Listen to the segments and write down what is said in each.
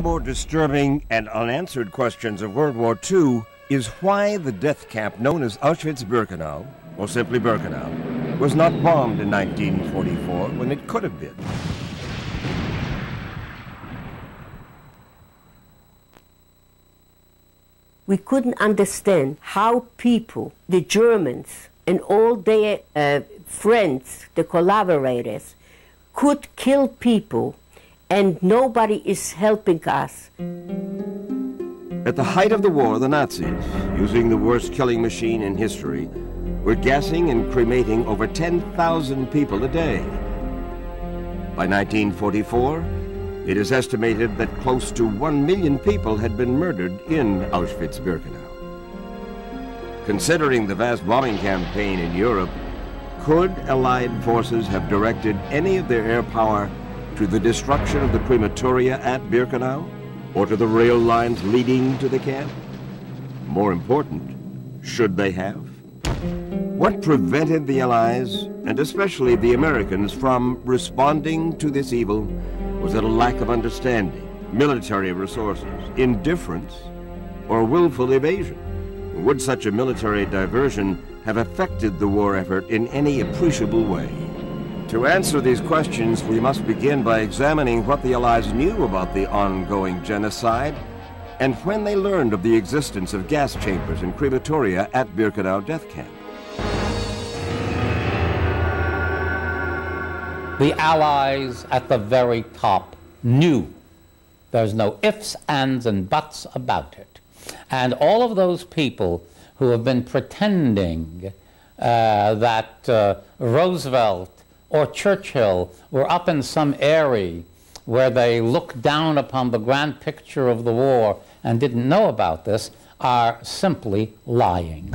The more disturbing and unanswered questions of World War II is why the death camp known as Auschwitz-Birkenau, or simply Birkenau, was not bombed in 1944 when it could have been. We couldn't understand how people, the Germans, and all their uh, friends, the collaborators, could kill people and nobody is helping us. At the height of the war, the Nazis, using the worst killing machine in history, were gassing and cremating over 10,000 people a day. By 1944, it is estimated that close to 1 million people had been murdered in Auschwitz-Birkenau. Considering the vast bombing campaign in Europe, could Allied forces have directed any of their air power to the destruction of the crematoria at Birkenau or to the rail lines leading to the camp? More important, should they have? What prevented the Allies, and especially the Americans, from responding to this evil? Was it a lack of understanding, military resources, indifference, or willful evasion? Would such a military diversion have affected the war effort in any appreciable way? To answer these questions, we must begin by examining what the Allies knew about the ongoing genocide and when they learned of the existence of gas chambers and crematoria at Birkenau death camp. The Allies at the very top knew. There's no ifs, ands, and buts about it. And all of those people who have been pretending uh, that uh, Roosevelt or Churchill were up in some airy where they looked down upon the grand picture of the war and didn't know about this are simply lying.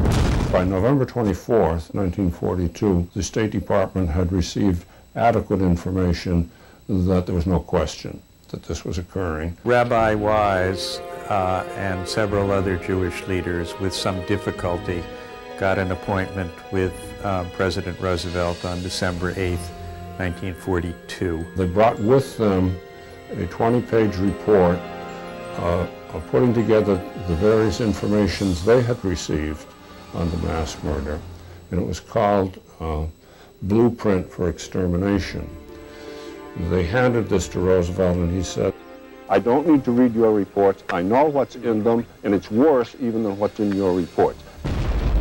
By November 24th, 1942, the State Department had received adequate information that there was no question that this was occurring. Rabbi Wise uh, and several other Jewish leaders with some difficulty got an appointment with um, President Roosevelt on December 8, 1942. They brought with them a 20-page report uh, of putting together the various informations they had received on the mass murder, and it was called uh, Blueprint for Extermination. They handed this to Roosevelt, and he said, I don't need to read your reports. I know what's in them, and it's worse even than what's in your reports.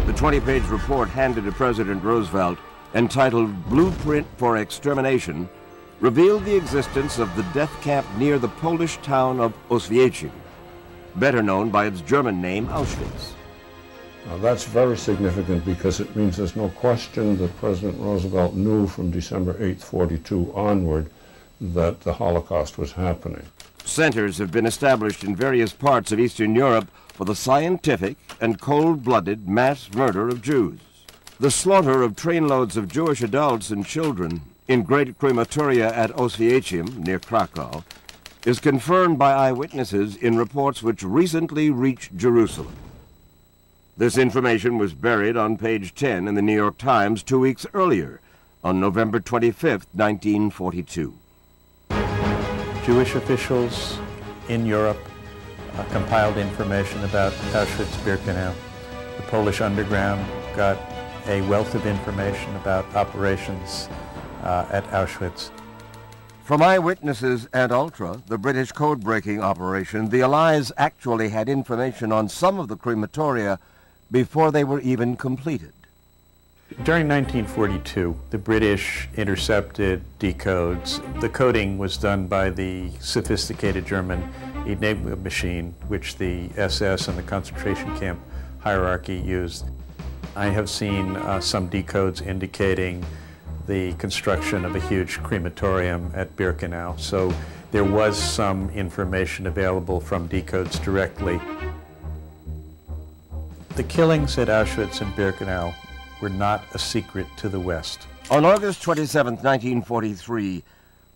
The 20-page report handed to President Roosevelt, entitled Blueprint for Extermination, revealed the existence of the death camp near the Polish town of Oswiecim, better known by its German name, Auschwitz. Now that's very significant because it means there's no question that President Roosevelt knew from December 8, 42 onward that the Holocaust was happening. Centers have been established in various parts of Eastern Europe for the scientific and cold-blooded mass murder of Jews. The slaughter of trainloads of Jewish adults and children in great crematoria at Oswiecim, near Krakow, is confirmed by eyewitnesses in reports which recently reached Jerusalem. This information was buried on page 10 in the New York Times two weeks earlier, on November 25, 1942. Jewish officials in Europe uh, compiled information about Auschwitz-Birkenau. The Polish underground got a wealth of information about operations uh, at Auschwitz. From eyewitnesses and Ultra, the British code-breaking operation, the Allies actually had information on some of the crematoria before they were even completed. During 1942, the British intercepted decodes. The coding was done by the sophisticated German Enigma machine, which the SS and the concentration camp hierarchy used. I have seen uh, some decodes indicating the construction of a huge crematorium at Birkenau, so there was some information available from decodes directly. The killings at Auschwitz and Birkenau were not a secret to the West. On August 27, 1943,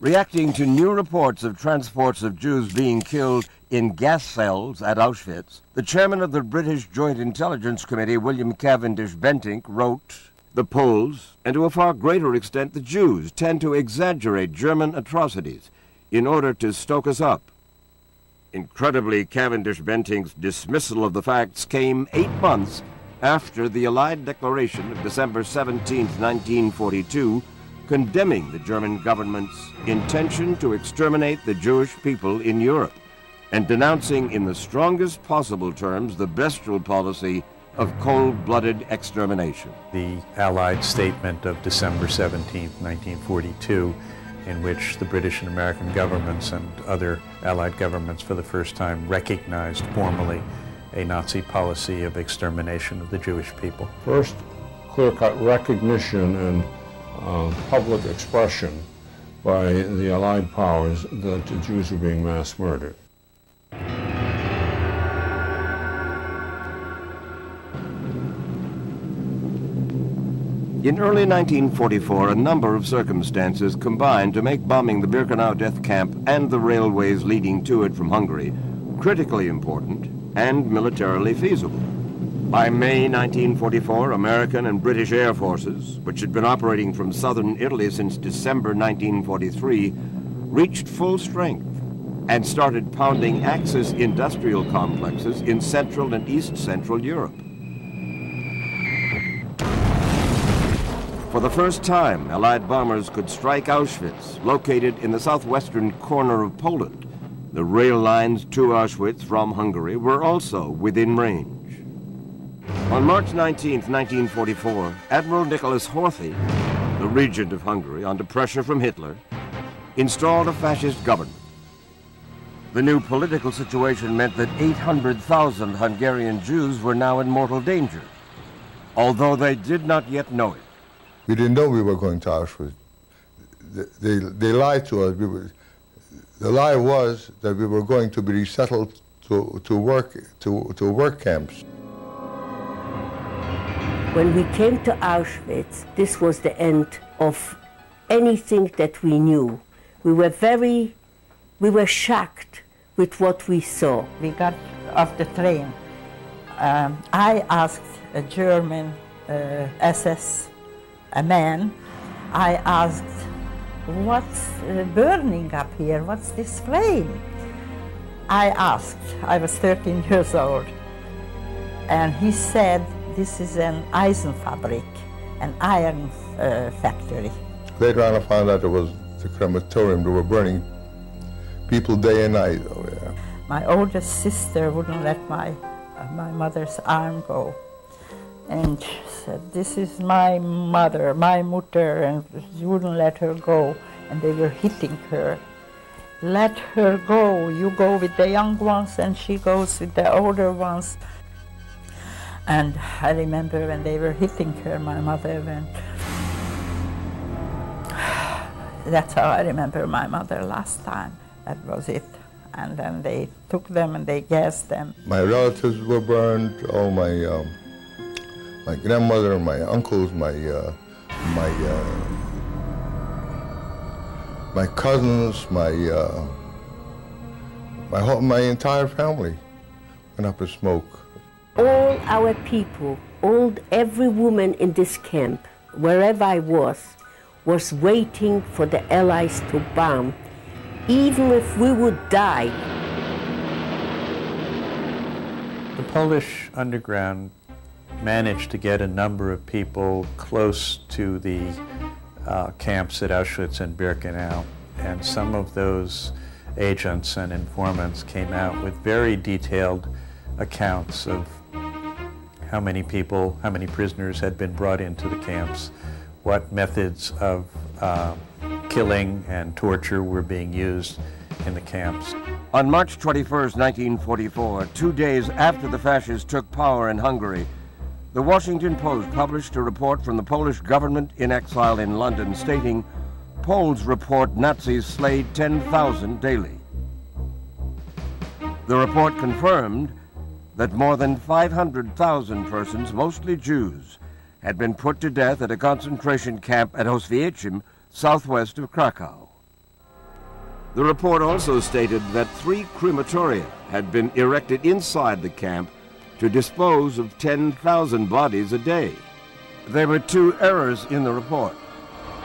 reacting to new reports of transports of Jews being killed in gas cells at Auschwitz, the chairman of the British Joint Intelligence Committee, William Cavendish Bentinck, wrote, The Poles, and to a far greater extent the Jews, tend to exaggerate German atrocities in order to stoke us up. Incredibly, Cavendish Bentinck's dismissal of the facts came eight months after the Allied declaration of December 17, 1942, condemning the German government's intention to exterminate the Jewish people in Europe and denouncing in the strongest possible terms the bestial policy of cold-blooded extermination. The Allied statement of December 17, 1942, in which the British and American governments and other Allied governments for the first time recognized formally a Nazi policy of extermination of the Jewish people. First, clear-cut recognition and uh, public expression by the Allied powers that the Jews were being mass murdered. In early 1944, a number of circumstances combined to make bombing the Birkenau death camp and the railways leading to it from Hungary critically important and militarily feasible. By May 1944, American and British air forces, which had been operating from southern Italy since December 1943, reached full strength and started pounding Axis industrial complexes in Central and East Central Europe. For the first time, Allied bombers could strike Auschwitz, located in the southwestern corner of Poland. The rail lines to Auschwitz from Hungary were also within range. On March 19, 1944, Admiral Nicholas Horthy, the regent of Hungary under pressure from Hitler, installed a fascist government. The new political situation meant that 800,000 Hungarian Jews were now in mortal danger, although they did not yet know it. We didn't know we were going to Auschwitz. They, they, they lied to us. We were, the lie was that we were going to be resettled to, to, work, to, to work camps. When we came to Auschwitz, this was the end of anything that we knew. We were very, we were shocked with what we saw. We got off the train. Um, I asked a German uh, SS a man, I asked, what's uh, burning up here? What's this flame? I asked, I was 13 years old, and he said, this is an Eisenfabrik, an iron uh, factory. Later on I found out it was the crematorium. They were burning people day and night. Oh, yeah. My oldest sister wouldn't let my, uh, my mother's arm go and said, this is my mother, my mutter, and she wouldn't let her go, and they were hitting her. Let her go, you go with the young ones, and she goes with the older ones. And I remember when they were hitting her, my mother went. That's how I remember my mother last time. That was it. And then they took them and they gassed them. My relatives were burned, all my um, my grandmother, my uncles, my uh, my uh, my cousins, my uh, my whole my entire family went up in smoke. All our people, all every woman in this camp, wherever I was, was waiting for the Allies to bomb, even if we would die. The Polish underground managed to get a number of people close to the uh, camps at Auschwitz and Birkenau. And some of those agents and informants came out with very detailed accounts of how many people, how many prisoners had been brought into the camps, what methods of uh, killing and torture were being used in the camps. On March 21, 1944, two days after the fascists took power in Hungary, the Washington Post published a report from the Polish government in exile in London stating Poles report Nazis slayed 10,000 daily. The report confirmed that more than 500,000 persons, mostly Jews, had been put to death at a concentration camp at Oswiecim, southwest of Krakow. The report also stated that three crematoria had been erected inside the camp to dispose of 10,000 bodies a day. There were two errors in the report.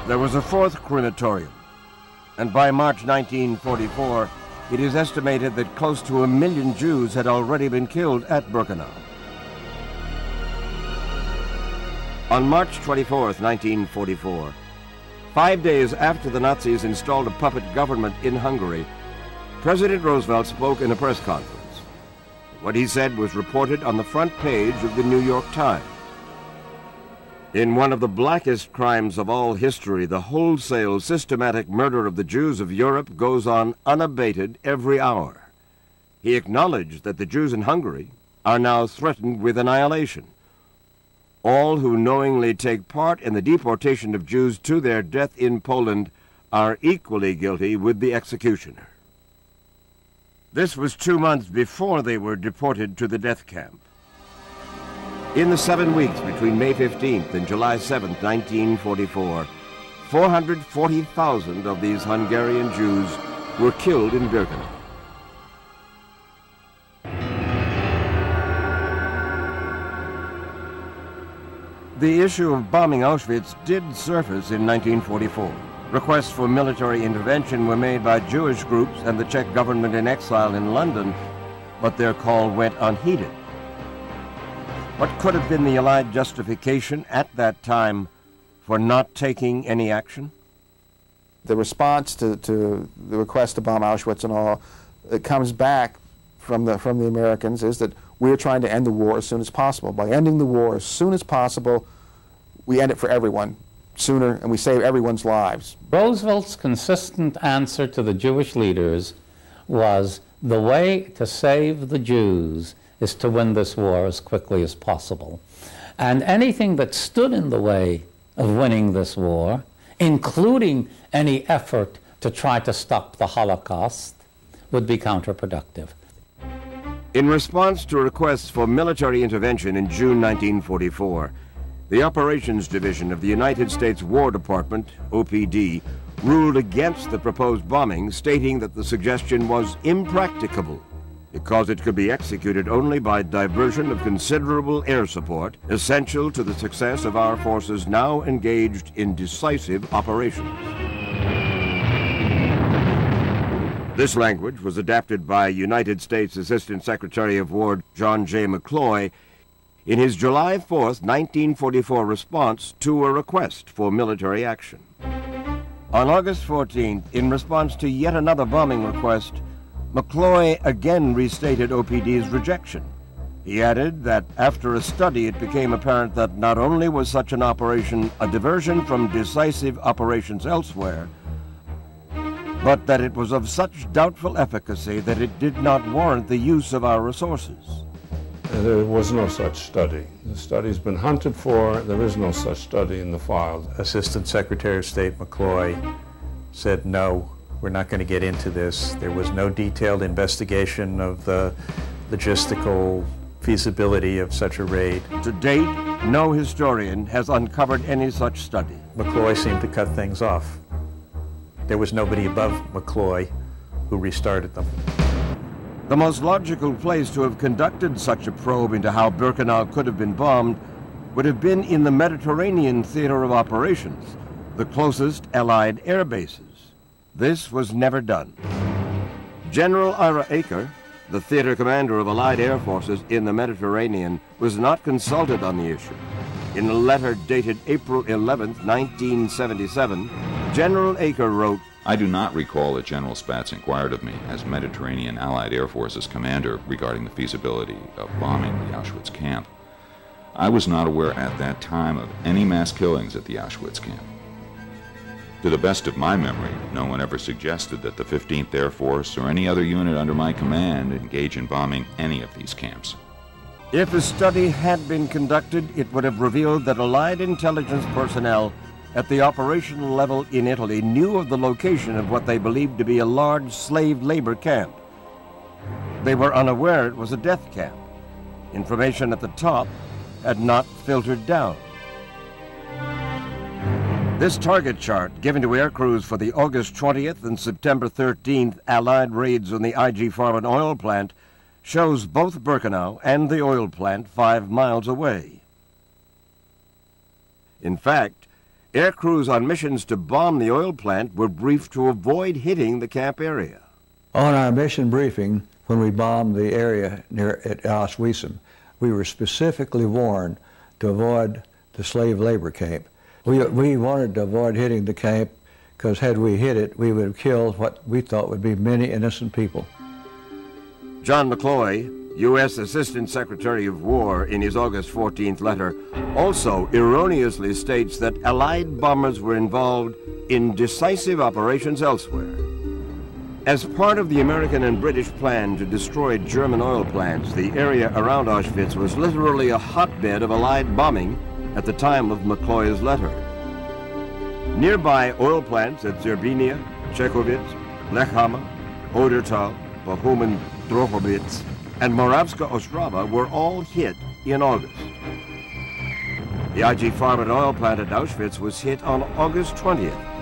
There was a fourth crematorium, and by March 1944, it is estimated that close to a million Jews had already been killed at Birkenau. On March 24, 1944, five days after the Nazis installed a puppet government in Hungary, President Roosevelt spoke in a press conference. What he said was reported on the front page of the New York Times. In one of the blackest crimes of all history, the wholesale, systematic murder of the Jews of Europe goes on unabated every hour. He acknowledged that the Jews in Hungary are now threatened with annihilation. All who knowingly take part in the deportation of Jews to their death in Poland are equally guilty with the executioner. This was two months before they were deported to the death camp. In the seven weeks between May 15th and July 7th, 1944, 440,000 of these Hungarian Jews were killed in Birkenau. The issue of bombing Auschwitz did surface in 1944. Requests for military intervention were made by Jewish groups and the Czech government in exile in London, but their call went unheeded. What could have been the Allied justification at that time for not taking any action? The response to, to the request to bomb Auschwitz and all, it comes back from the, from the Americans is that we're trying to end the war as soon as possible. By ending the war as soon as possible, we end it for everyone sooner and we save everyone's lives. Roosevelt's consistent answer to the Jewish leaders was the way to save the Jews is to win this war as quickly as possible. And anything that stood in the way of winning this war, including any effort to try to stop the Holocaust, would be counterproductive. In response to requests for military intervention in June 1944, the Operations Division of the United States War Department, OPD, ruled against the proposed bombing, stating that the suggestion was impracticable because it could be executed only by diversion of considerable air support, essential to the success of our forces now engaged in decisive operations. This language was adapted by United States Assistant Secretary of War John J. McCloy in his July 4, 1944 response to a request for military action. On August 14th, in response to yet another bombing request, McCloy again restated OPD's rejection. He added that after a study it became apparent that not only was such an operation a diversion from decisive operations elsewhere, but that it was of such doubtful efficacy that it did not warrant the use of our resources. There was no such study. The study's been hunted for. There is no such study in the file. Assistant Secretary of State McCloy said no, we're not going to get into this. There was no detailed investigation of the logistical feasibility of such a raid. To date, no historian has uncovered any such study. McCloy seemed to cut things off. There was nobody above McCloy who restarted them. The most logical place to have conducted such a probe into how Birkenau could have been bombed would have been in the Mediterranean theater of operations, the closest Allied air bases. This was never done. General Ira Eaker, the theater commander of Allied air forces in the Mediterranean, was not consulted on the issue. In a letter dated April 11, 1977, General Eaker wrote, I do not recall that General Spaatz inquired of me as Mediterranean Allied Air Forces commander regarding the feasibility of bombing the Auschwitz camp. I was not aware at that time of any mass killings at the Auschwitz camp. To the best of my memory, no one ever suggested that the 15th Air Force or any other unit under my command engage in bombing any of these camps. If a study had been conducted, it would have revealed that Allied intelligence personnel at the operational level in Italy knew of the location of what they believed to be a large slave labor camp. They were unaware it was a death camp. Information at the top had not filtered down. This target chart, given to air crews for the August 20th and September 13th Allied raids on the IG Farben oil plant, shows both Birkenau and the oil plant five miles away. In fact, air crews on missions to bomb the oil plant were briefed to avoid hitting the camp area. On our mission briefing, when we bombed the area near at Auschwitz, we were specifically warned to avoid the slave labor camp. We, we wanted to avoid hitting the camp because had we hit it, we would have killed what we thought would be many innocent people. John McCloy, U.S. Assistant Secretary of War, in his August 14th letter, also erroneously states that Allied bombers were involved in decisive operations elsewhere. As part of the American and British plan to destroy German oil plants, the area around Auschwitz was literally a hotbed of Allied bombing at the time of McCloy's letter. Nearby oil plants at Trzebinia, Czechowitz, Blechhammer, Odertal, Bohumin, Drohobitz, and Moravska Ostrava were all hit in August. The IG Farben oil plant at Auschwitz was hit on August 20th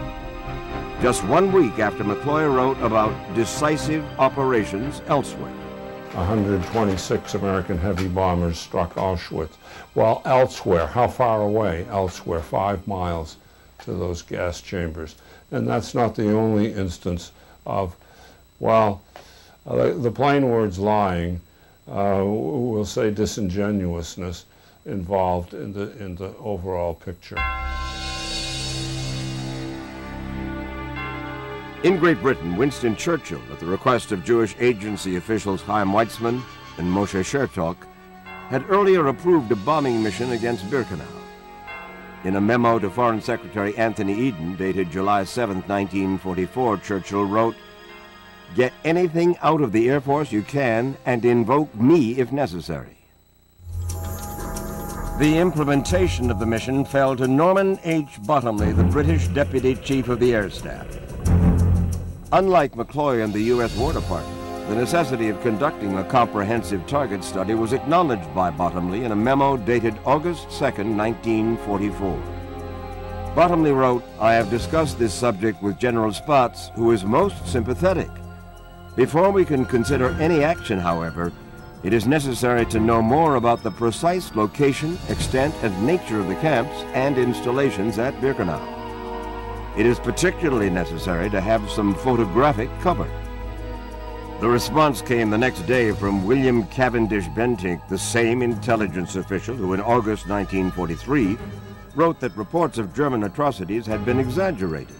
just one week after McCloy wrote about decisive operations elsewhere. 126 American heavy bombers struck Auschwitz. While elsewhere, how far away? Elsewhere, five miles to those gas chambers. And that's not the only instance of, well, uh, the plain words lying, uh, we'll say disingenuousness involved in the, in the overall picture. In Great Britain, Winston Churchill, at the request of Jewish agency officials Chaim Weizmann and Moshe Shertok, had earlier approved a bombing mission against Birkenau. In a memo to Foreign Secretary Anthony Eden, dated July 7, 1944, Churchill wrote, Get anything out of the Air Force you can and invoke me if necessary. The implementation of the mission fell to Norman H. Bottomley, the British Deputy Chief of the Air Staff. Unlike McCloy and the U.S. War Department, the necessity of conducting a comprehensive target study was acknowledged by Bottomley in a memo dated August 2, 1944. Bottomley wrote, I have discussed this subject with General Spaatz, who is most sympathetic. Before we can consider any action, however, it is necessary to know more about the precise location, extent, and nature of the camps and installations at Birkenau it is particularly necessary to have some photographic cover. The response came the next day from William Cavendish Bentinck, the same intelligence official who in August 1943 wrote that reports of German atrocities had been exaggerated.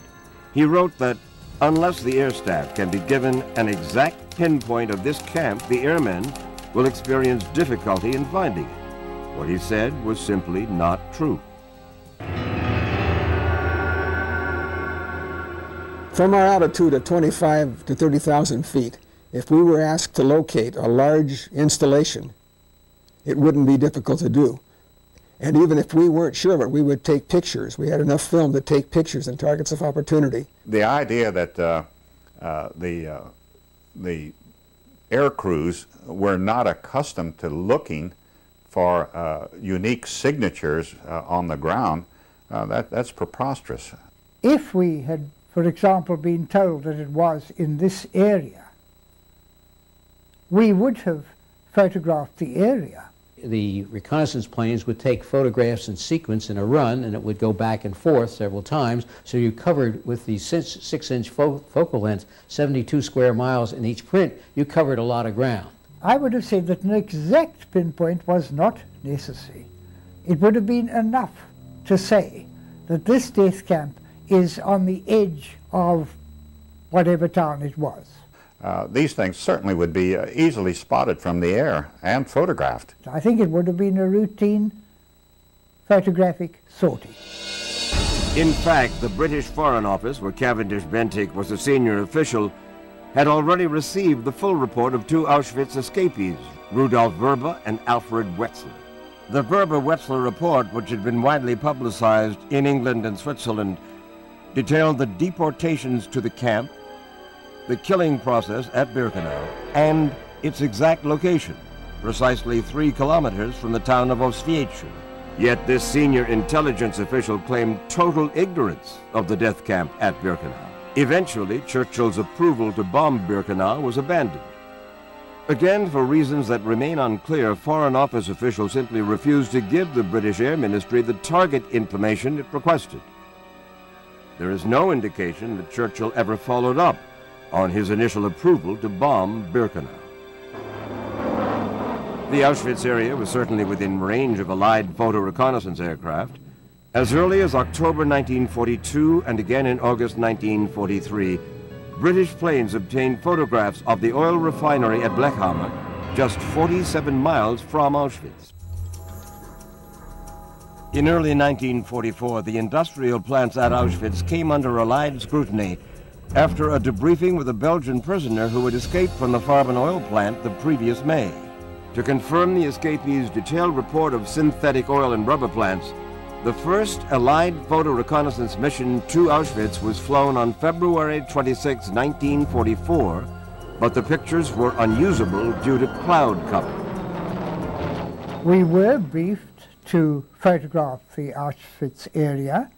He wrote that unless the air staff can be given an exact pinpoint of this camp, the airmen will experience difficulty in finding it. What he said was simply not true. From our altitude of 25 to 30,000 feet, if we were asked to locate a large installation, it wouldn't be difficult to do. And even if we weren't sure of it, we would take pictures. We had enough film to take pictures and targets of opportunity. The idea that uh, uh, the, uh, the air crews were not accustomed to looking for uh, unique signatures uh, on the ground, uh, that, that's preposterous. If we had for example, been told that it was in this area, we would have photographed the area. The reconnaissance planes would take photographs in sequence in a run, and it would go back and forth several times. So you covered, with the six-inch fo focal length, 72 square miles in each print, you covered a lot of ground. I would have said that an exact pinpoint was not necessary. It would have been enough to say that this death camp is on the edge of whatever town it was. Uh, these things certainly would be uh, easily spotted from the air and photographed. I think it would have been a routine photographic sortie. In fact, the British Foreign Office, where Cavendish Bentinck was a senior official, had already received the full report of two Auschwitz escapees, Rudolf Vrba and Alfred Wetzler. The Vrba-Wetzler report, which had been widely publicized in England and Switzerland, detailed the deportations to the camp, the killing process at Birkenau, and its exact location, precisely three kilometers from the town of Oswiecim. Yet this senior intelligence official claimed total ignorance of the death camp at Birkenau. Eventually, Churchill's approval to bomb Birkenau was abandoned. Again, for reasons that remain unclear, Foreign Office officials simply refused to give the British Air Ministry the target information it requested. There is no indication that Churchill ever followed up on his initial approval to bomb Birkenau. The Auschwitz area was certainly within range of Allied photo reconnaissance aircraft. As early as October 1942 and again in August 1943, British planes obtained photographs of the oil refinery at Blechhammer, just 47 miles from Auschwitz. In early 1944, the industrial plants at Auschwitz came under Allied scrutiny after a debriefing with a Belgian prisoner who had escaped from the Farben oil plant the previous May. To confirm the escapee's detailed report of synthetic oil and rubber plants, the first Allied photo reconnaissance mission to Auschwitz was flown on February 26, 1944, but the pictures were unusable due to cloud cover. We were briefed to photograph the Auschwitz area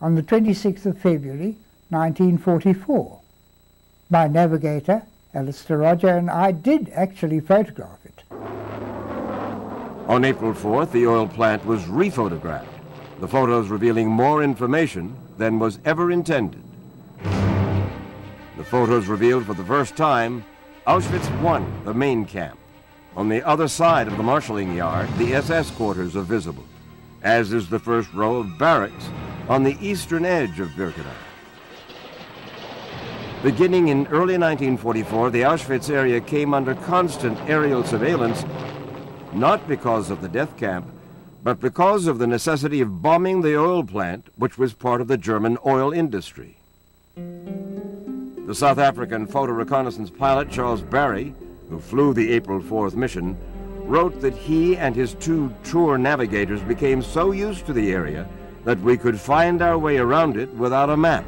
on the 26th of February 1944. My navigator, Alistair Roger, and I did actually photograph it. On April 4th, the oil plant was rephotographed, the photos revealing more information than was ever intended. The photos revealed for the first time Auschwitz I, the main camp. On the other side of the marshalling yard, the SS quarters are visible, as is the first row of barracks on the eastern edge of Birkenau. Beginning in early 1944, the Auschwitz area came under constant aerial surveillance not because of the death camp, but because of the necessity of bombing the oil plant, which was part of the German oil industry. The South African photo reconnaissance pilot Charles Barry, who flew the April 4th mission, wrote that he and his two tour navigators became so used to the area that we could find our way around it without a map.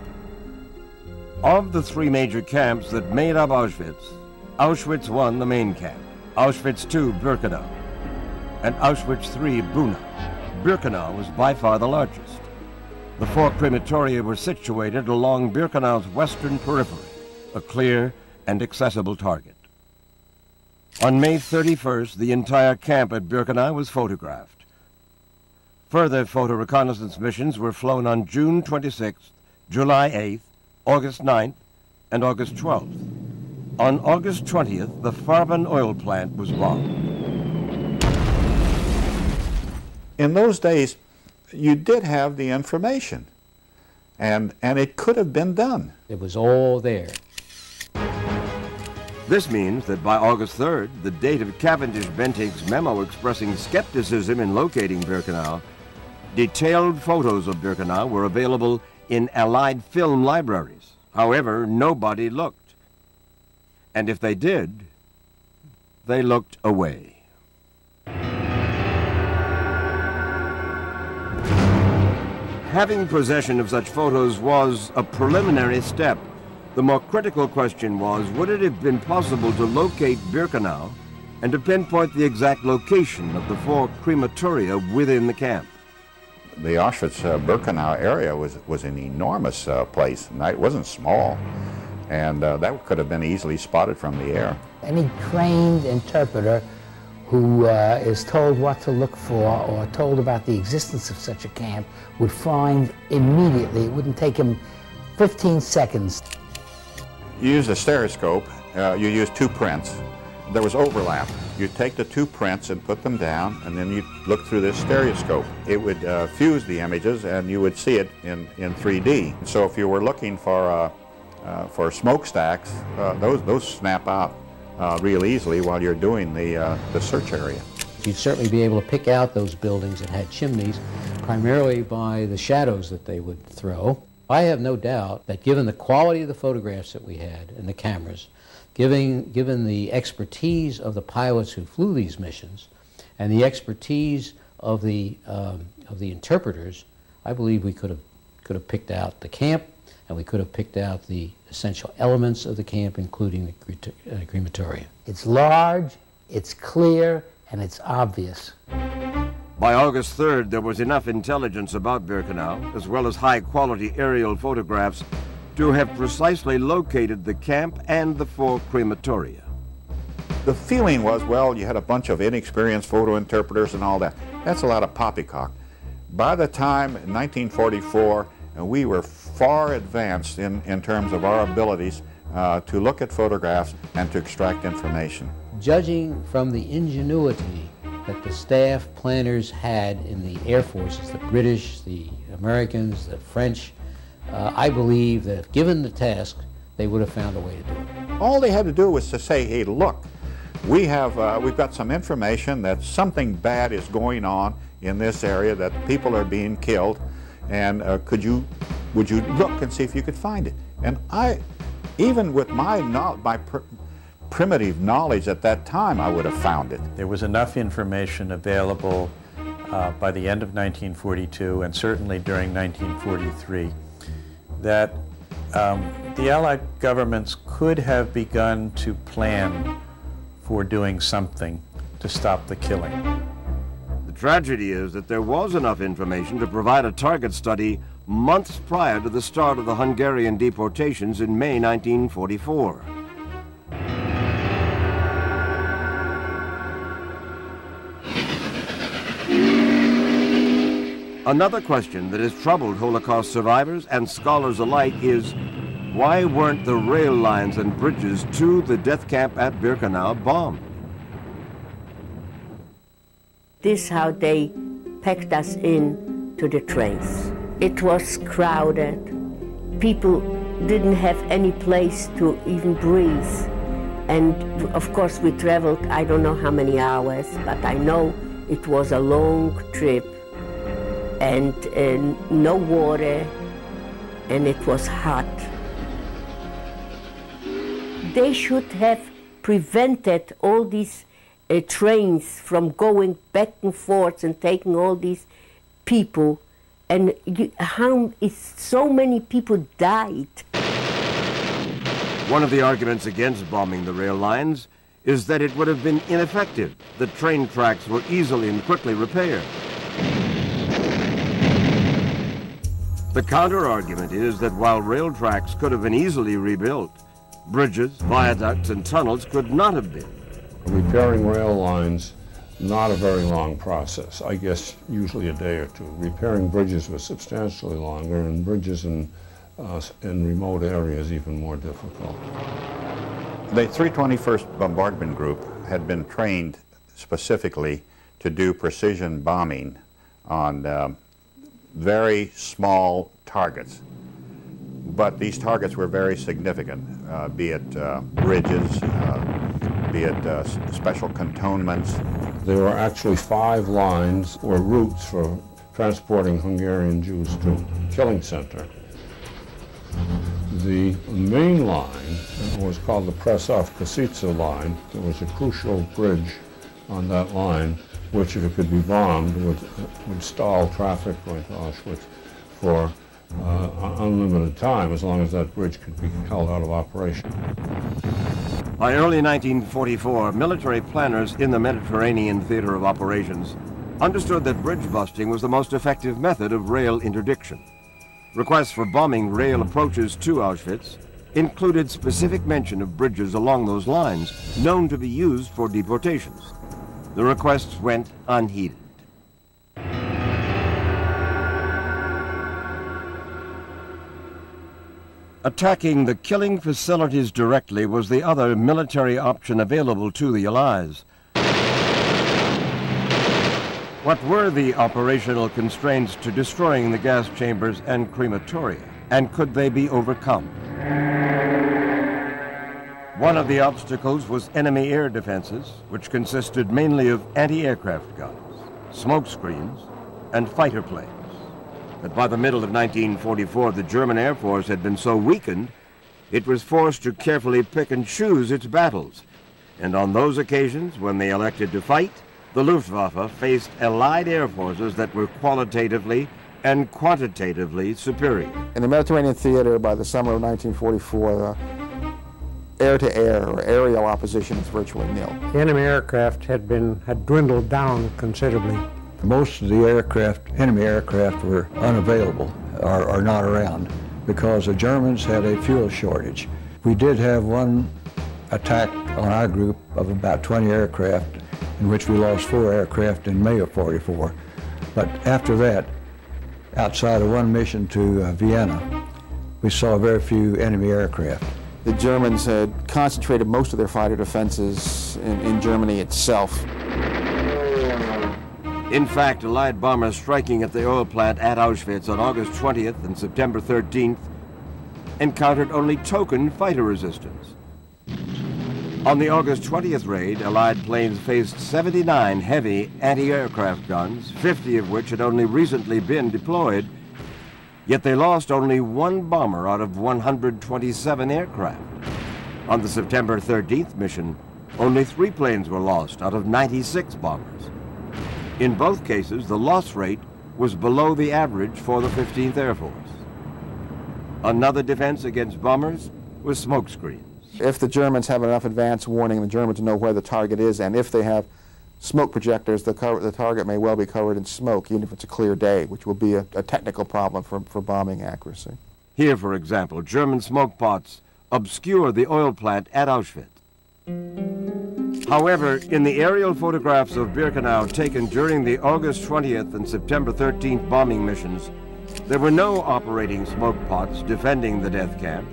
Of the three major camps that made up Auschwitz, Auschwitz I, the main camp, Auschwitz II, Birkenau, and Auschwitz III Buna. Birkenau was by far the largest. The four crematoria were situated along Birkenau's western periphery, a clear and accessible target. On May 31st, the entire camp at Birkenau was photographed. Further photo reconnaissance missions were flown on June 26th, July 8th, August 9th, and August 12th. On August 20th, the Farben oil plant was bombed. in those days, you did have the information, and, and it could have been done. It was all there. This means that by August 3rd, the date of Cavendish Bentinck's memo expressing skepticism in locating Birkenau, detailed photos of Birkenau were available in Allied film libraries. However, nobody looked. And if they did, they looked away. Having possession of such photos was a preliminary step. The more critical question was, would it have been possible to locate Birkenau and to pinpoint the exact location of the four crematoria within the camp? The Auschwitz-Birkenau uh, area was, was an enormous uh, place. It wasn't small, and uh, that could have been easily spotted from the air. Any trained interpreter who uh, is told what to look for or told about the existence of such a camp would find immediately, it wouldn't take him 15 seconds. You use a stereoscope, uh, you use two prints. There was overlap. You take the two prints and put them down, and then you look through this stereoscope. It would uh, fuse the images, and you would see it in, in 3D. So if you were looking for, uh, uh, for smokestacks, uh, those, those snap out uh, real easily while you're doing the, uh, the search area. You'd certainly be able to pick out those buildings that had chimneys, primarily by the shadows that they would throw. I have no doubt that given the quality of the photographs that we had and the cameras, given, given the expertise of the pilots who flew these missions, and the expertise of the, um, of the interpreters, I believe we could have, could have picked out the camp and we could have picked out the essential elements of the camp, including the uh, crematoria. It's large, it's clear, and it's obvious. By August 3rd, there was enough intelligence about Birkenau, as well as high-quality aerial photographs, to have precisely located the camp and the four crematoria. The feeling was, well, you had a bunch of inexperienced photo interpreters and all that. That's a lot of poppycock. By the time, in 1944, we were far advanced in, in terms of our abilities. uh, to look at photographs and to extract information. Judging from the ingenuity that the staff planners had in the Air Forces, the British, the Americans, the French, uh, I believe that if given the task, they would have found a way to do it. All they had to do was to say, hey, look, we have, uh, we've got some information that something bad is going on in this area, that people are being killed, and uh, could you, would you look and see if you could find it? And I, even with my, my pr primitive knowledge at that time, I would have found it. There was enough information available uh, by the end of 1942 and certainly during 1943 that um, the Allied governments could have begun to plan for doing something to stop the killing. The tragedy is that there was enough information to provide a target study months prior to the start of the Hungarian deportations in May 1944. Another question that has troubled Holocaust survivors and scholars alike is why weren't the rail lines and bridges to the death camp at Birkenau bombed? This is how they packed us in to the trains. It was crowded. People didn't have any place to even breathe. And of course we traveled I don't know how many hours, but I know it was a long trip and uh, no water, and it was hot. They should have prevented all these uh, trains from going back and forth and taking all these people, and you, how is so many people died. One of the arguments against bombing the rail lines is that it would have been ineffective. The train tracks were easily and quickly repaired. The counter-argument is that while rail tracks could have been easily rebuilt, bridges, viaducts, and tunnels could not have been. Repairing rail lines, not a very long process. I guess usually a day or two. Repairing bridges was substantially longer, and bridges in, uh, in remote areas even more difficult. The 321st Bombardment Group had been trained specifically to do precision bombing on um, very small targets. But these targets were very significant, uh, be it uh, bridges, uh, be it uh, special cantonments. There were actually five lines or routes for transporting Hungarian Jews to killing center. The main line was called the Prešov-Kosice line. There was a crucial bridge on that line which, if it could be bombed, would, would stall traffic going to Auschwitz for uh, unlimited time, as long as that bridge could be held out of operation. By early 1944, military planners in the Mediterranean theater of operations understood that bridge busting was the most effective method of rail interdiction. Requests for bombing rail approaches to Auschwitz included specific mention of bridges along those lines known to be used for deportations. The requests went unheeded. Attacking the killing facilities directly was the other military option available to the Allies. What were the operational constraints to destroying the gas chambers and crematoria, and could they be overcome? One of the obstacles was enemy air defenses, which consisted mainly of anti-aircraft guns, smoke screens, and fighter planes. But by the middle of 1944, the German Air Force had been so weakened, it was forced to carefully pick and choose its battles. And on those occasions, when they elected to fight, the Luftwaffe faced Allied air forces that were qualitatively and quantitatively superior. In the Mediterranean theater, by the summer of 1944, uh, air-to-air or aerial opposition is virtually nil. The enemy aircraft had been had dwindled down considerably. Most of the aircraft, enemy aircraft, were unavailable or, or not around because the Germans had a fuel shortage. We did have one attack on our group of about 20 aircraft in which we lost four aircraft in May of 44. But after that, outside of one mission to uh, Vienna, we saw very few enemy aircraft. The Germans had concentrated most of their fighter defenses in, in Germany itself. In fact, Allied bombers striking at the oil plant at Auschwitz on August 20th and September 13th encountered only token fighter resistance. On the August 20th raid, Allied planes faced 79 heavy anti-aircraft guns, 50 of which had only recently been deployed, yet they lost only one bomber out of 127 aircraft. On the September 13th mission, only three planes were lost out of 96 bombers. In both cases, the loss rate was below the average for the 15th Air Force. Another defense against bombers was smoke screens. If the Germans have enough advance warning, the Germans know where the target is, and if they have smoke projectors, the, the target may well be covered in smoke, even if it's a clear day, which will be a, a technical problem for, for bombing accuracy. Here, for example, German smoke pots obscure the oil plant at Auschwitz. However, in the aerial photographs of Birkenau taken during the August 20th and September 13th bombing missions, there were no operating smoke pots defending the death camp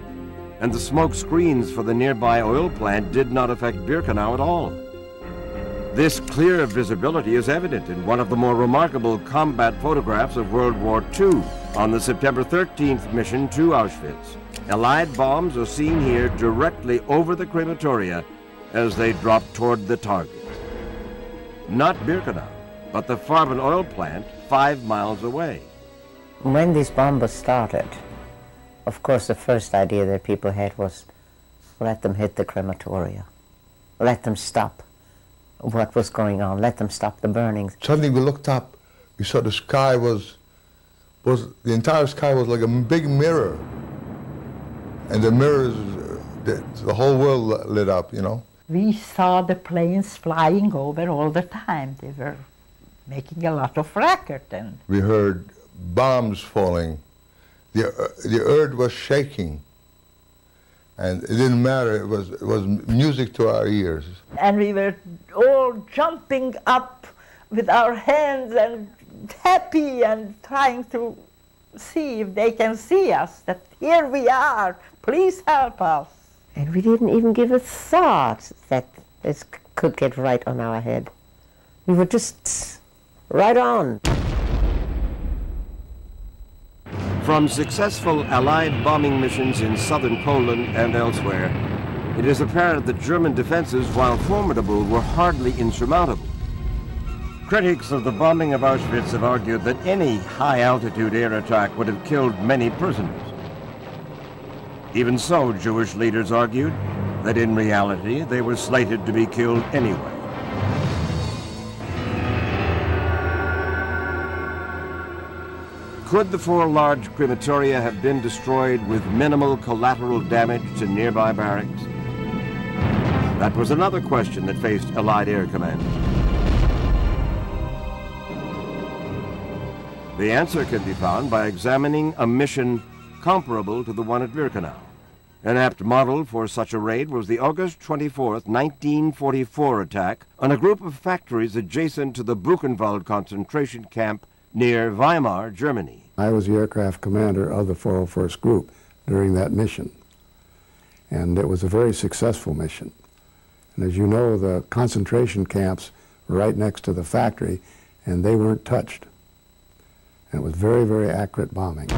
and the smoke screens for the nearby oil plant did not affect Birkenau at all. This clear visibility is evident in one of the more remarkable combat photographs of World War II on the September 13th mission to Auschwitz. Allied bombs are seen here directly over the crematoria as they drop toward the target. Not Birkenau, but the Farben oil plant five miles away. When these bombers started, of course, the first idea that people had was let them hit the crematoria, let them stop what was going on, let them stop the burnings. Suddenly we looked up, we saw the sky was, was the entire sky was like a big mirror. And the mirrors, the, the whole world lit up, you know. We saw the planes flying over all the time. They were making a lot of racket and we heard bombs falling the, uh, the earth was shaking. And it didn't matter, it was, it was music to our ears. And we were all jumping up with our hands and happy and trying to see if they can see us, that here we are, please help us. And we didn't even give a thought that this could get right on our head. We were just right on. From successful Allied bombing missions in southern Poland and elsewhere, it is apparent that German defenses, while formidable, were hardly insurmountable. Critics of the bombing of Auschwitz have argued that any high-altitude air attack would have killed many prisoners. Even so, Jewish leaders argued that in reality they were slated to be killed anyway. Could the four large crematoria have been destroyed with minimal collateral damage to nearby barracks? That was another question that faced Allied Air Command. The answer can be found by examining a mission comparable to the one at Birkenau. An apt model for such a raid was the August 24, 1944 attack on a group of factories adjacent to the Buchenwald concentration camp near Weimar, Germany. I was the aircraft commander of the 401st Group during that mission. And it was a very successful mission. And as you know, the concentration camps were right next to the factory, and they weren't touched. And it was very, very accurate bombing.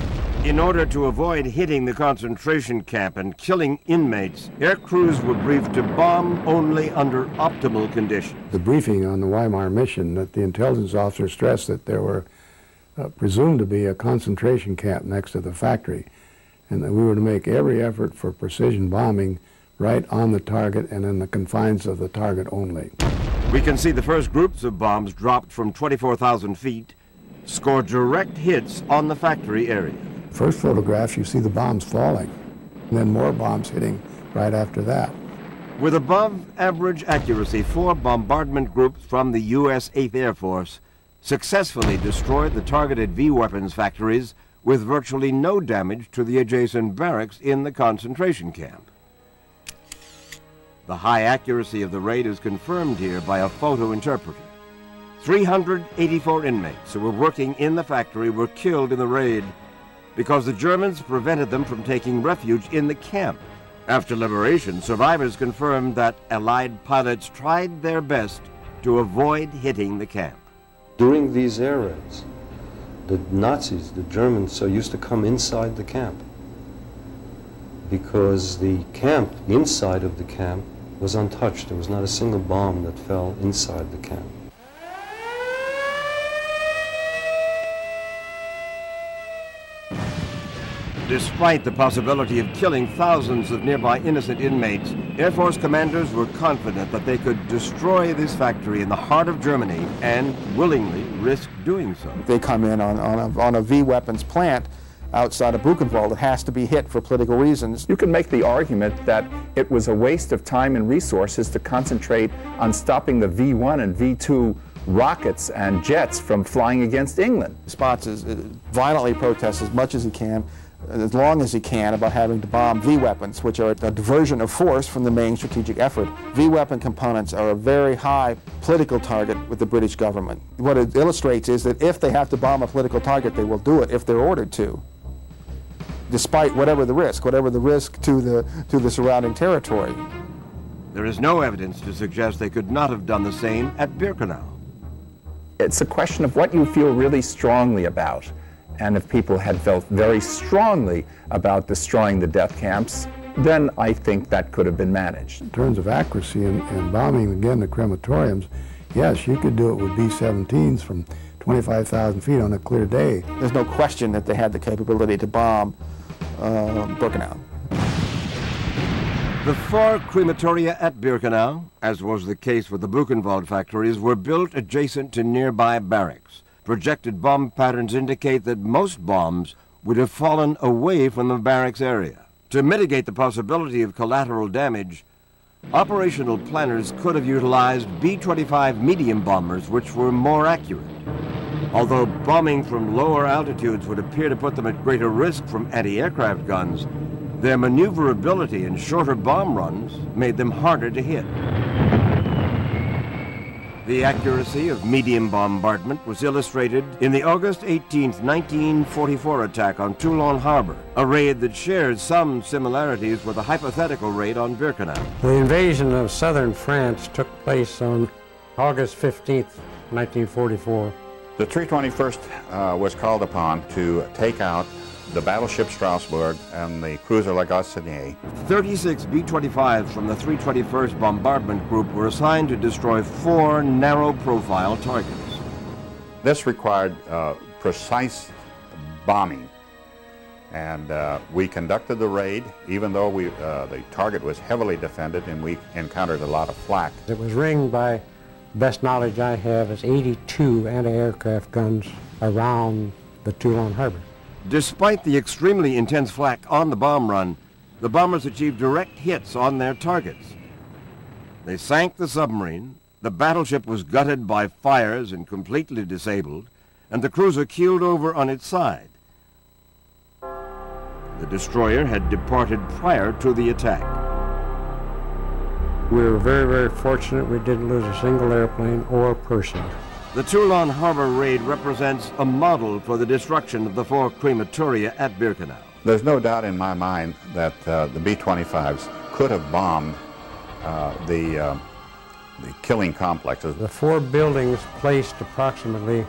In order to avoid hitting the concentration camp and killing inmates, air crews were briefed to bomb only under optimal conditions. The briefing on the Weimar mission, that the intelligence officer stressed that there were uh, presumed to be a concentration camp next to the factory, and that we were to make every effort for precision bombing right on the target and in the confines of the target only. We can see the first groups of bombs dropped from 24,000 feet score direct hits on the factory area. First photographs, you see the bombs falling, and then more bombs hitting right after that. With above average accuracy, four bombardment groups from the U.S. 8th Air Force successfully destroyed the targeted V-weapons factories with virtually no damage to the adjacent barracks in the concentration camp. The high accuracy of the raid is confirmed here by a photo interpreter. 384 inmates who were working in the factory were killed in the raid because the Germans prevented them from taking refuge in the camp After liberation, survivors confirmed that Allied pilots tried their best to avoid hitting the camp. During these air raids, the Nazis, the Germans, so used to come inside the camp because the camp, inside of the camp, was untouched. There was not a single bomb that fell inside the camp. Despite the possibility of killing thousands of nearby innocent inmates, Air Force commanders were confident that they could destroy this factory in the heart of Germany and willingly risk doing so. They come in on, on, a, on a V weapons plant outside of Buchenwald. It has to be hit for political reasons. You can make the argument that it was a waste of time and resources to concentrate on stopping the V-1 and V-2 rockets and jets from flying against England. Is, uh, violently protests as much as he can as long as he can about having to bomb V-weapons, which are a diversion of force from the main strategic effort. V-weapon components are a very high political target with the British government. What it illustrates is that if they have to bomb a political target, they will do it if they're ordered to, despite whatever the risk, whatever the risk to the, to the surrounding territory. There is no evidence to suggest they could not have done the same at Birkenau. It's a question of what you feel really strongly about and if people had felt very strongly about destroying the death camps, then I think that could have been managed. In terms of accuracy and, and bombing, again, the crematoriums, yes, you could do it with B-17s from 25,000 feet on a clear day. There's no question that they had the capability to bomb uh, Birkenau. The four crematoria at Birkenau, as was the case with the Buchenwald factories, were built adjacent to nearby barracks. Projected bomb patterns indicate that most bombs would have fallen away from the barracks area. To mitigate the possibility of collateral damage, operational planners could have utilized B-25 medium bombers, which were more accurate. Although bombing from lower altitudes would appear to put them at greater risk from anti-aircraft guns, their maneuverability and shorter bomb runs made them harder to hit. The accuracy of medium bombardment was illustrated in the August 18, 1944 attack on Toulon Harbor, a raid that shared some similarities with the hypothetical raid on Birkenau. The invasion of southern France took place on August 15, 1944. The 321st uh, was called upon to take out the battleship Strasbourg and the cruiser La Galissonnière. 36 B-25s from the 321st Bombardment Group were assigned to destroy four narrow-profile targets. This required uh, precise bombing. And uh, we conducted the raid, even though we, uh, the target was heavily defended and we encountered a lot of flak. It was ringed by, best knowledge I have, is 82 anti-aircraft guns around the Toulon Harbor. Despite the extremely intense flak on the bomb run, the bombers achieved direct hits on their targets. They sank the submarine, the battleship was gutted by fires and completely disabled, and the cruiser keeled over on its side. The destroyer had departed prior to the attack. We were very, very fortunate we didn't lose a single airplane or person. The Toulon Harbor raid represents a model for the destruction of the four crematoria at Birkenau. There's no doubt in my mind that uh, the B-25s could have bombed uh, the, uh, the killing complexes. The four buildings placed approximately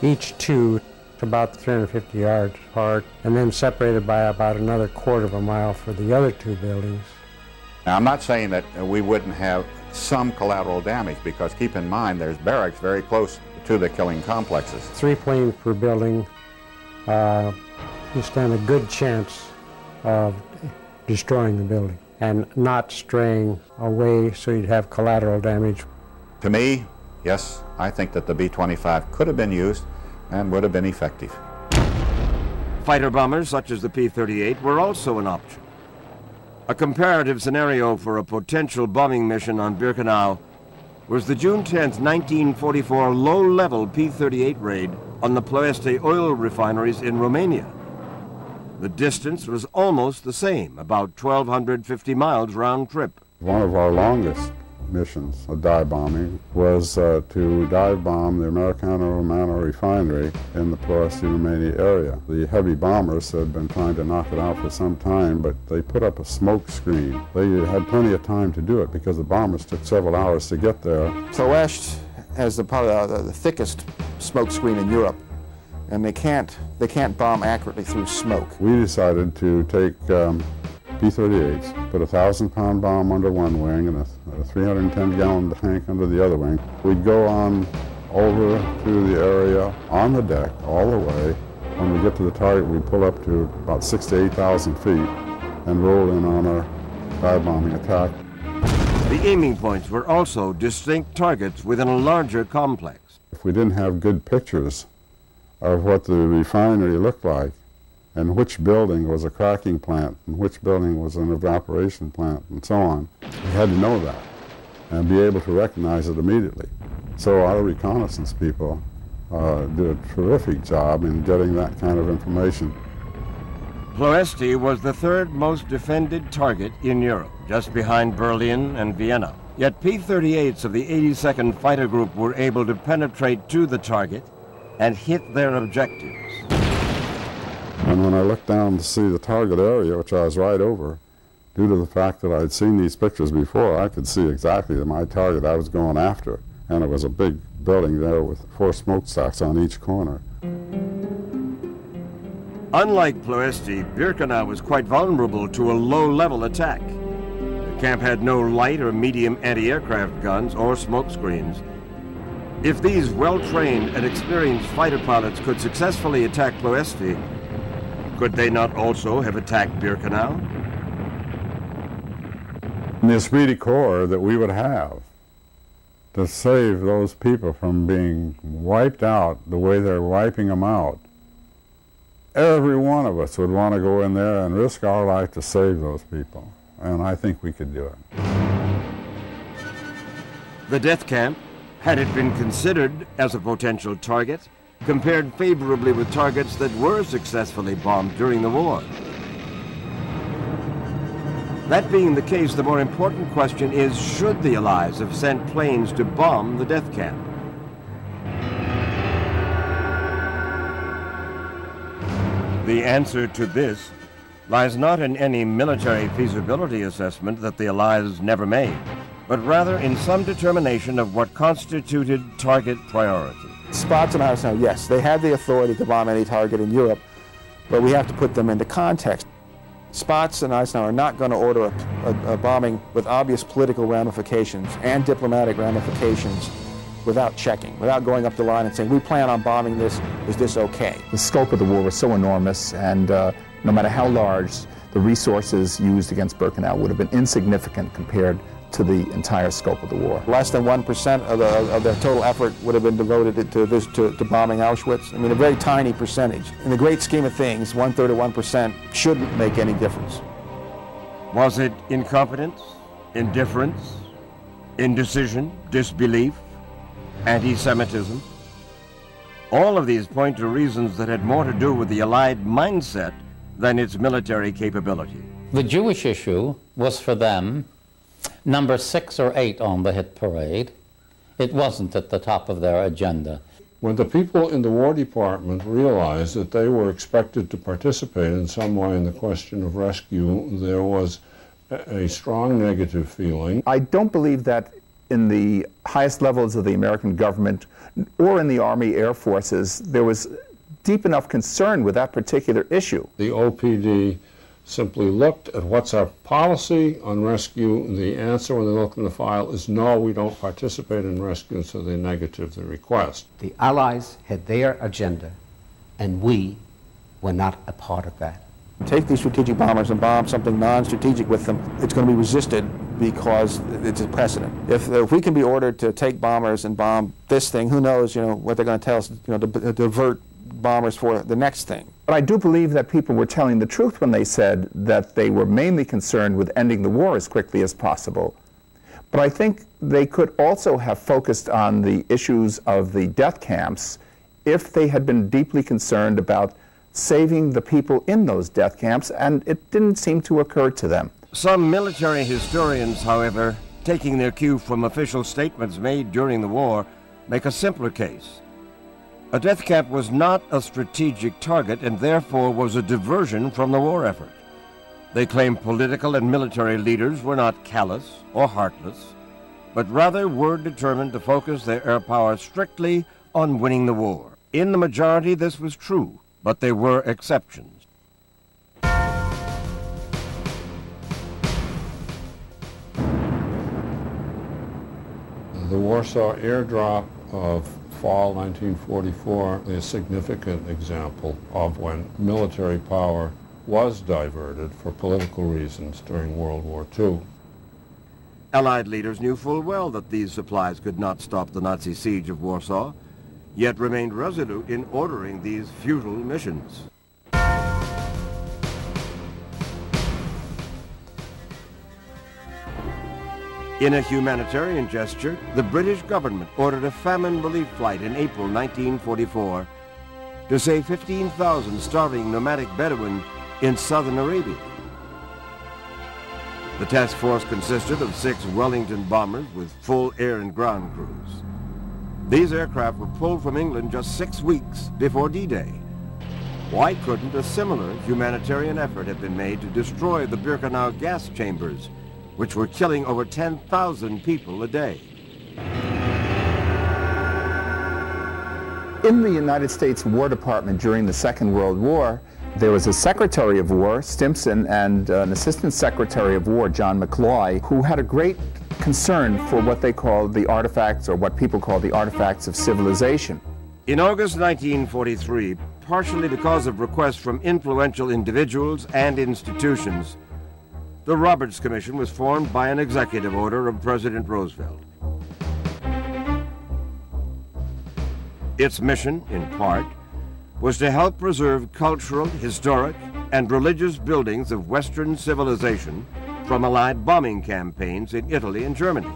each two to about 350 yards apart and then separated by about another quarter of a mile for the other two buildings. Now, I'm not saying that we wouldn't have some collateral damage because keep in mind there's barracks very close to the killing complexes. Three planes per building, uh, you stand a good chance of destroying the building and not straying away so you'd have collateral damage. To me, yes, I think that the B-25 could have been used and would have been effective. Fighter bombers such as the P-38 were also an option. A comparative scenario for a potential bombing mission on Birkenau was the June 10, 1944 low-level P-38 raid on the Ploiești oil refineries in Romania. The distance was almost the same, about 1,250 miles round trip. One of our longest missions of dive bombing was uh, to dive bomb the Americano Romano refinery in the Ploesti Romania area. The heavy bombers had been trying to knock it out for some time, but they put up a smoke screen. They had plenty of time to do it because the bombers took several hours to get there. Ploest has the, probably the, the thickest smoke screen in Europe and they can't they can't bomb accurately through smoke. We decided to take um, P-38s, put a thousand pound bomb under one wing and a, a 310 gallon tank under the other wing. We'd go on over to the area on the deck all the way. When we get to the target, we pull up to about six to 8,000 feet and roll in on our dive bombing attack. The aiming points were also distinct targets within a larger complex. If we didn't have good pictures of what the refinery looked like and which building was a cracking plant and which building was an evaporation plant and so on. We had to know that and be able to recognize it immediately. So our reconnaissance people uh, did a terrific job in getting that kind of information. Ploesti was the third most defended target in Europe, just behind Berlin and Vienna. Yet P-38s of the 82nd Fighter Group were able to penetrate to the target and hit their objectives. When I looked down to see the target area, which I was right over, due to the fact that I'd seen these pictures before, I could see exactly my target I was going after. And it was a big building there with four smokestacks on each corner. Unlike Ploesti, Birkenau was quite vulnerable to a low-level attack. The camp had no light or medium anti-aircraft guns or smoke screens, if these well-trained and experienced fighter pilots could successfully attack Ploesti, could they not also have attacked Birkenau? The esprit corps that we would have to save those people from being wiped out the way they're wiping them out, every one of us would want to go in there and risk our life to save those people. And I think we could do it. The death camp had it been considered as a potential target, compared favorably with targets that were successfully bombed during the war. That being the case, the more important question is, should the Allies have sent planes to bomb the death camp? The answer to this lies not in any military feasibility assessment that the Allies never made, but rather in some determination of what constituted target priority. Spaatz and Eisenhower, yes, they had the authority to bomb any target in Europe, but we have to put them into context. Spaatz and Eisenhower are not going to order a, a, a, bombing with obvious political ramifications and diplomatic ramifications without checking, without going up the line and saying, we plan on bombing this, is this okay? The scope of the war was so enormous, and uh, no matter how large, the resources used against Birkenau would have been insignificant compared to the entire scope of the war. Less than 1% of, the, of their total effort would have been devoted to, this, to, to bombing Auschwitz. I mean, a very tiny percentage. In the great scheme of things, one-third of 1% shouldn't make any difference. Was it incompetence, indifference, indecision, disbelief, anti-Semitism? All of these point to reasons that had more to do with the Allied mindset than its military capability. The Jewish issue was for them number six or eight on the hit parade. It wasn't at the top of their agenda. When the people in the War Department realized that they were expected to participate in some way in the question of rescue, there was a strong negative feeling. I don't believe that in the highest levels of the American government or in the Army Air Forces there was deep enough concern with that particular issue. The OPD simply looked at what's our policy on rescue. and The answer when they look in the file is no, we don't participate in rescue, and so they negative the request. The Allies had their agenda, and we were not a part of that. Take these strategic bombers and bomb something non-strategic with them, it's going to be resisted because it's a precedent. If, if we can be ordered to take bombers and bomb this thing, who knows, you know, what they're going to tell us, you know, to, to divert bombers for the next thing. But I do believe that people were telling the truth when they said that they were mainly concerned with ending the war as quickly as possible. But I think they could also have focused on the issues of the death camps if they had been deeply concerned about saving the people in those death camps, and it didn't seem to occur to them. Some military historians, however, taking their cue from official statements made during the war, make a simpler case. A death camp was not a strategic target and therefore was a diversion from the war effort. They claimed political and military leaders were not callous or heartless, but rather were determined to focus their air power strictly on winning the war. In the majority, this was true, but there were exceptions. The Warsaw airdrop of fall 1944 is a significant example of when military power was diverted for political reasons during World War II. Allied leaders knew full well that these supplies could not stop the Nazi siege of Warsaw, yet remained resolute in ordering these futile missions. In a humanitarian gesture, the British government ordered a famine relief flight in April 1944 to save 15,000 starving nomadic Bedouin in southern Arabia. The task force consisted of six Wellington bombers with full air and ground crews. These aircraft were pulled from England just six weeks before D-Day. Why couldn't a similar humanitarian effort have been made to destroy the Birkenau gas chambers, which were killing over 10,000 people a day? In the United States War Department during the Second World War, there was a Secretary of War, Stimson, and uh, an Assistant Secretary of War, John McCloy, who had a great concern for what they called the artifacts, or what people call the artifacts of civilization. In August 1943, partially because of requests from influential individuals and institutions, the Roberts Commission was formed by an executive order of President Roosevelt. Its mission, in part, was to help preserve cultural, historic, and religious buildings of Western civilization from Allied bombing campaigns in Italy and Germany.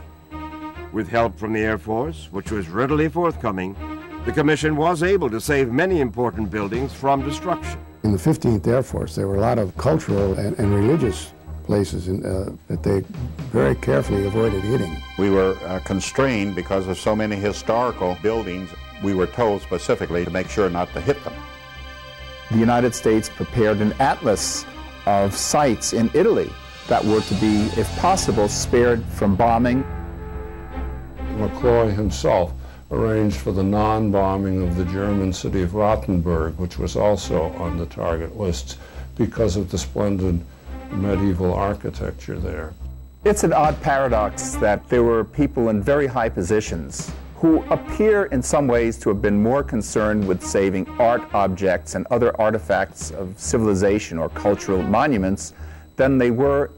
With help from the Air Force, which was readily forthcoming, the Commission was able to save many important buildings from destruction. In the 15th Air Force, there were a lot of cultural and, and religious places in, uh, that they very carefully avoided hitting. We were uh, constrained because of so many historical buildings we were told specifically to make sure not to hit them. The United States prepared an atlas of sites in Italy that were to be, if possible, spared from bombing. McCloy himself arranged for the non-bombing of the German city of Rothenburg, which was also on the target list because of the splendid medieval architecture there. It's an odd paradox that there were people in very high positions who appear in some ways to have been more concerned with saving art objects and other artifacts of civilization or cultural monuments than they were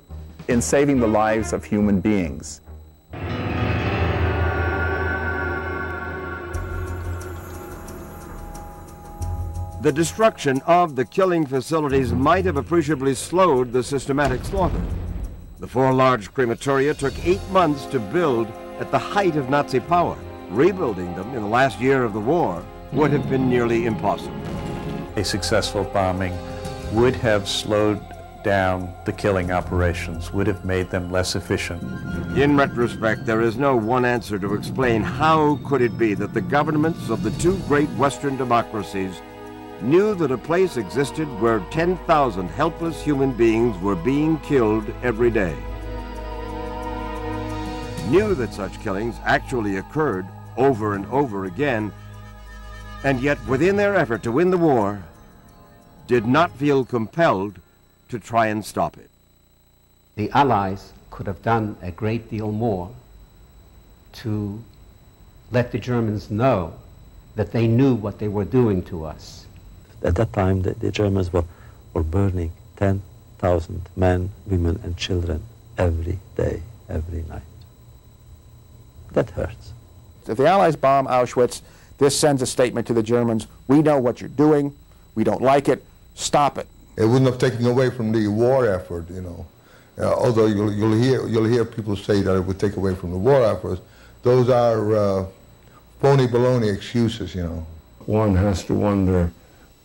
in saving the lives of human beings. The destruction of the killing facilities might have appreciably slowed the systematic slaughter. The four large crematoria took eight months to build at the height of Nazi power. Rebuilding them in the last year of the war would have been nearly impossible. A successful bombing would have slowed down the killing operations, would have made them less efficient. In retrospect, there is no one answer to explain how could it be that the governments of the two great Western democracies knew that a place existed where 10,000 helpless human beings were being killed every day. Knew that such killings actually occurred over and over again, and yet within their effort to win the war, did not feel compelled to try and stop it. The Allies could have done a great deal more to let the Germans know that they knew what they were doing to us. At that time, the, the Germans were, were burning 10,000 men, women, and children every day, every night. That hurts. If the Allies bomb Auschwitz, this sends a statement to the Germans, we know what you're doing, we don't like it, stop it. It wouldn't have taken away from the war effort, you know. Uh, although you'll, you'll, hear, you'll hear people say that it would take away from the war effort, those are uh, phony baloney excuses, you know. One has to wonder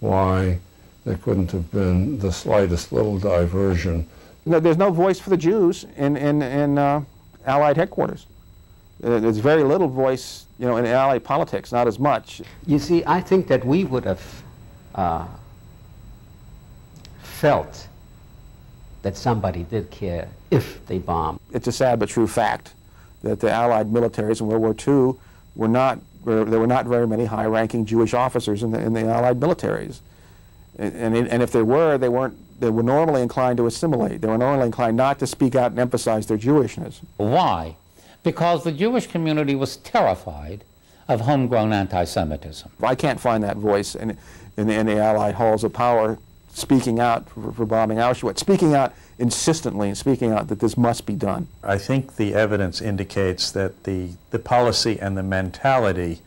why there couldn't have been the slightest little diversion. No, there's no voice for the Jews in, in, in, uh, Allied headquarters. Uh, there's very little voice, you know, in Allied politics, not as much. You see, I think that we would have uh, felt that somebody did care if they bombed. It's a sad but true fact that the Allied militaries in World War II were not, were, there were not very many high-ranking Jewish officers in the, in the Allied militaries. And, and, and if there were, they weren't, they were normally inclined to assimilate. They were normally inclined not to speak out and emphasize their Jewishness. Why? Because the Jewish community was terrified of homegrown anti-Semitism. I can't find that voice in, in, the, in the Allied halls of power speaking out for, for bombing Auschwitz, speaking out insistently and speaking out that this must be done. I think the evidence indicates that the, the policy and the mentality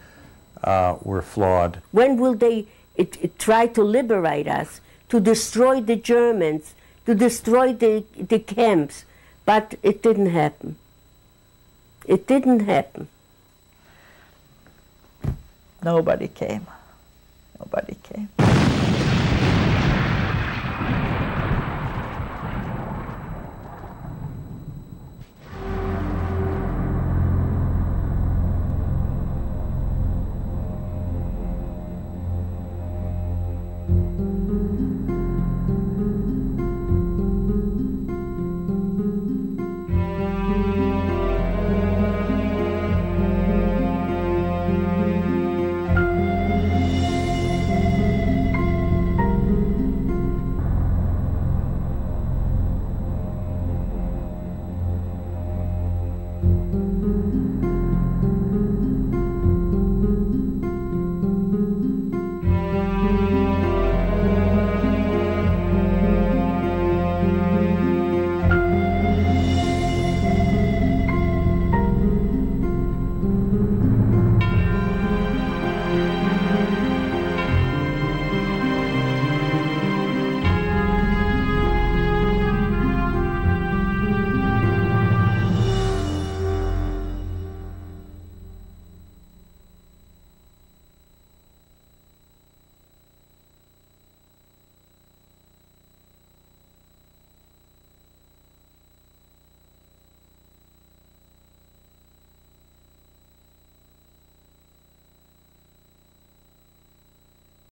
uh, were flawed. When will they it, it try to liberate us, to destroy the Germans, to destroy the, the camps? But it didn't happen. It didn't happen. Nobody came. Nobody came.